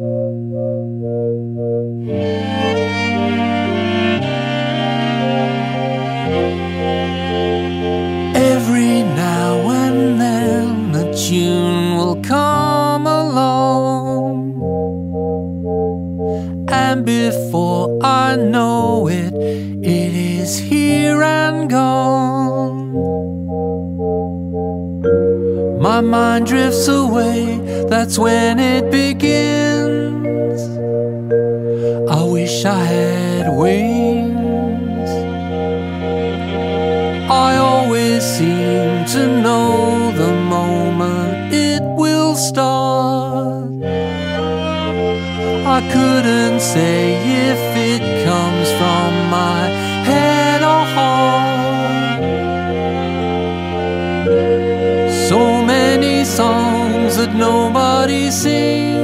Every now and then a tune will come along, and before I know it, it is here and gone. My mind drifts away, that's when it begins. I wish I had wings. I always seem to know the moment it will start. I couldn't say if it comes from my head or heart. So many songs that nobody sings.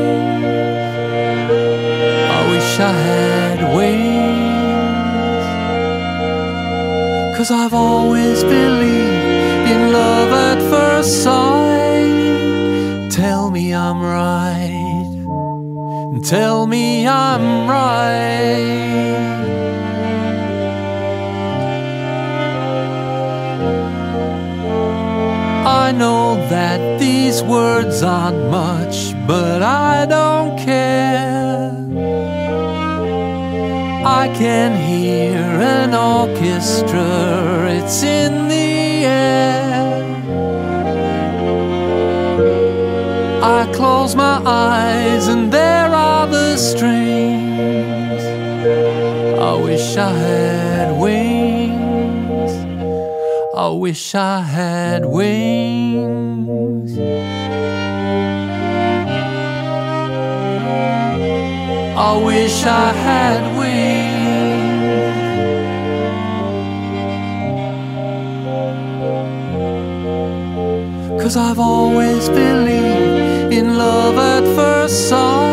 I wish I had wings. Cause I've always believed in love at first sight. Tell me I'm right. Tell me I'm right. I know that these words aren't much, but I don't care. I can hear an orchestra, it's in the air. I close my eyes and there are the strings. I wish I had wings. I wish I had wings. I wish I had wings. Cause I've always believed in love at first sight.